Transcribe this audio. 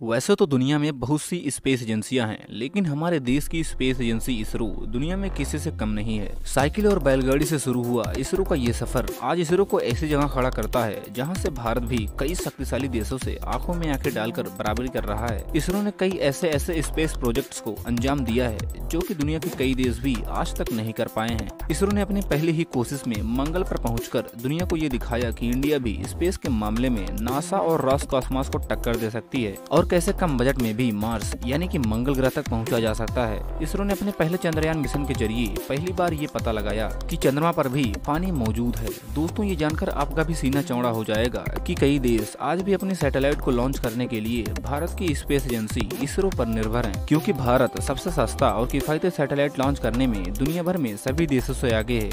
वैसे तो दुनिया में बहुत सी स्पेस एजेंसियाँ हैं, लेकिन हमारे देश की स्पेस एजेंसी इसरो दुनिया में किसी से कम नहीं है। साइकिल और बैलगाड़ी से शुरू हुआ इसरो का ये सफ़र आज इसरो को ऐसी जगह खड़ा करता है, जहाँ से भारत भी कई शक्तिशाली देशों से आँखों में आँखें डालकर बराबरी कर रहा है। इसरो ने कई ऐसे ऐसे स्पेस प्रोजेक्ट को अंजाम दिया है, जो की दुनिया के कई देश भी आज तक नहीं कर पाए हैं। इसरो ने अपनी पहली ही कोशिश में मंगल पर पहुँच दुनिया को ये दिखाया की इंडिया भी स्पेस के मामले में नासा और रॉस कॉस्मॉस को टक्कर दे सकती है, और कैसे कम बजट में भी मार्स, यानी कि मंगल ग्रह तक पहुँचा जा सकता है? इसरो ने अपने पहले चंद्रयान मिशन के ज़रिए पहली बार ये पता लगाया कि चंद्रमा पर भी पानी मौजूद है। दोस्तों, ये जानकर आपका भी सीना चौड़ा हो जाएगा कि कई देश आज भी अपने सैटेलाइट को लॉन्च करने के लिए भारत की स्पेस एजेंसी इसरो पर निर्भर है, क्योंकि भारत सबसे सस्ता और किफायती सैटेलाइट लॉन्च करने में दुनिया भर में सभी देशों से आगे है।